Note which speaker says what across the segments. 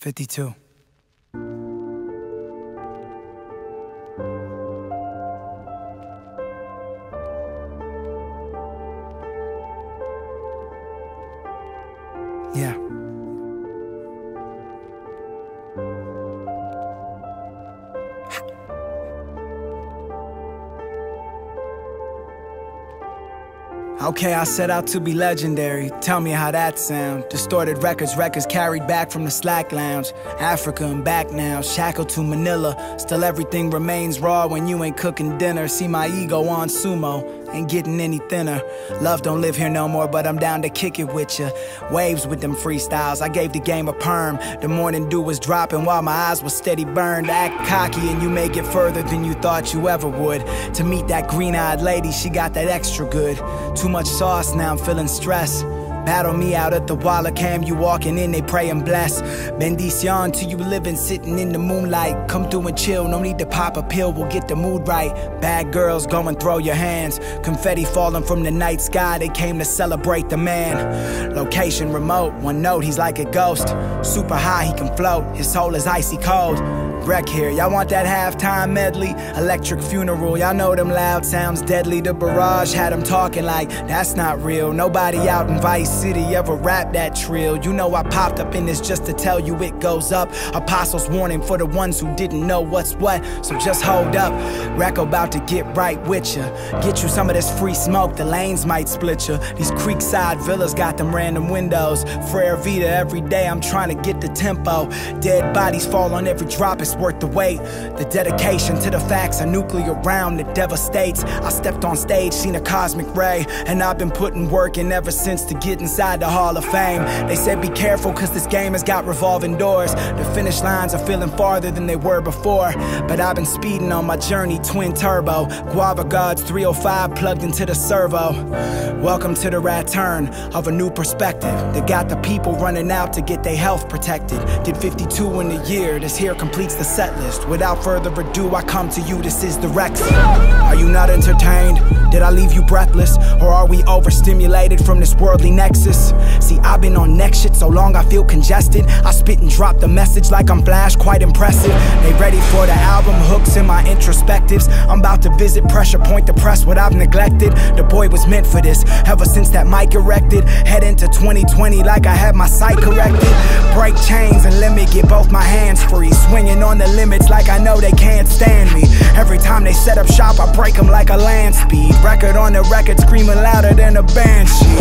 Speaker 1: 52. Yeah. Okay, I set out to be legendary. Tell me how that sound. Distorted records, records carried back from the Slack Lounge. Africa and back now, shackled to Manila. Still everything remains raw when you ain't cooking dinner. See my ego on sumo, ain't getting any thinner. Love don't live here no more, but I'm down to kick it with ya. Waves with them freestyles, I gave the game a perm. The morning dew was dropping while my eyes were steady burned. Act cocky and you make it further than you thought you ever would. To meet that green eyed lady, she got that extra good. Too much sauce, now I'm feeling stress. Battle me out at the Wala Cam, you walking in, they pray and bless. Bendición to you living, sitting in the moonlight. Come through and chill, no need to pop a pill, we'll get the mood right. Bad girls, go and throw your hands. Confetti falling from the night sky, they came to celebrate the man. Location remote, one note, he's like a ghost. Super high, he can float, his soul is icy cold. Wrek here, y'all want that halftime medley? Electric funeral, y'all know them loud sounds deadly. The barrage had them talking like that's not real. Nobody out in Vice City ever rapped that trill. You know I popped up in this just to tell you it goes up. Apostles warning for the ones who didn't know what's what. So just hold up. Wreck about to get right with ya. Get you some of this free smoke, the lanes might split ya. These creekside villas got them random windows. Frere Vita every day, I'm trying to get the tempo. Dead bodies fall on every drop, it's worth the wait. The dedication to the facts, a nuclear round that devastates. I stepped on stage, seen a cosmic ray, and I've been putting work in ever since to get inside the Hall of Fame. They said be careful, cause this game has got revolving doors. The finish lines are feeling farther than they were before. But I've been speeding on my journey, twin turbo. Guava Gods 305 plugged into the servo. Welcome to the return of a new perspective that got the people running out to get their health protected. Did 52 in a year, this here completes the set list. Without further ado, I come to you, this is the Rex. Are you not entertained? Did I leave you breathless? Or are we overstimulated from this worldly nexus? See, I've been on next shit so long I feel congested. I spit and drop the message like I'm Flash, quite impressive. They ready for the album hooks in my introspectives. I'm about to visit pressure point to press what I've neglected. The boy was meant for this ever since that mic erected. Head into 2020 like I had my sight corrected. Break chains and let me get both my hands free. Swinging on the limits like I know they can't stand me. Every time they set up shop, I break them like a land speed. Record on the record, screaming louder than a banshee.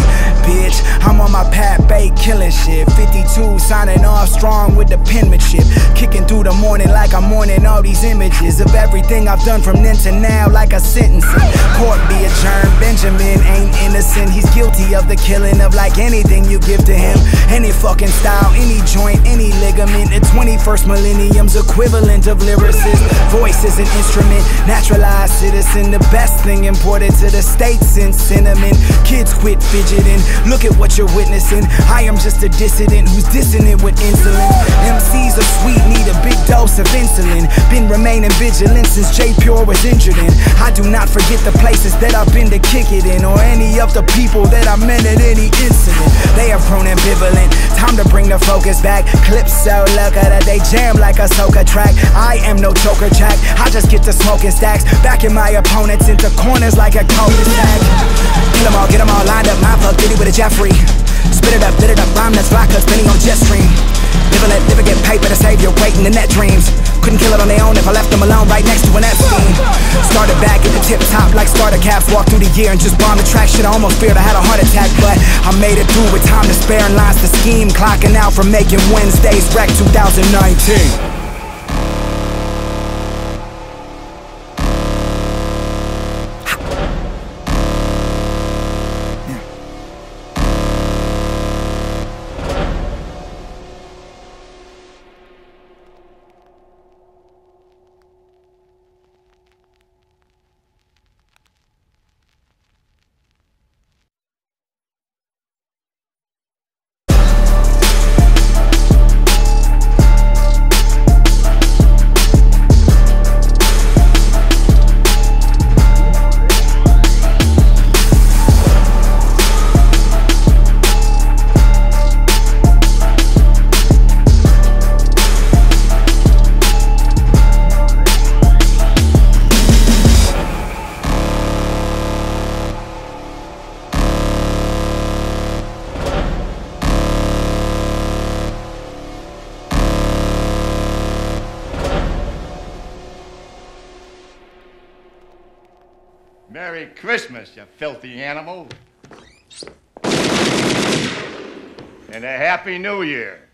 Speaker 1: Pat killing shit. 52 signing off strong with the penmanship. Kicking through the morning like I'm mourning all these images of everything I've done from then to now, like a sentencing. Court be adjourned. Benjamin ain't innocent. He's guilty of the killing of like anything you give to him. Any fucking style, any joint, any ligament. The 21st millennium's equivalent of lyricist. Voice is an instrument, naturalized citizen. The best thing imported to the states since cinnamon. Kids quit fidgeting. Look at what you're witnessing. I am just a dissident who's dissonant with insulin. MCs are sweet, need a big dose of insulin. Been remaining vigilant since J Pure was injured in. I do not forget the places that I've been to kick it in, or any of the people that I met at any incident. They are prone ambivalent. Time to bring the focus back. Clips so look at it, they jam like a soca track. I am no choker jack. I just get to smoking stacks. Backing my opponents into corners like a cul-de-sac. Kill them all, get them all lined up. My fuck Diddy with a Jeffrey. Spit it up, lit it up, rhyme that's vodka, spinning on jet stream. Never let never get paper to save your weight in the net dreams. Couldn't kill it on their own if I left them alone right next to an Epstein. Started back at the tip top like starter caps. Walked through the year and just bombed the track. Shit, I almost feared I had a heart attack, but I made it through with time to spare and lines to scheme. Clocking out from making Wednesdays wreck 2019.
Speaker 2: Merry Christmas, you filthy animal. And a Happy New Year.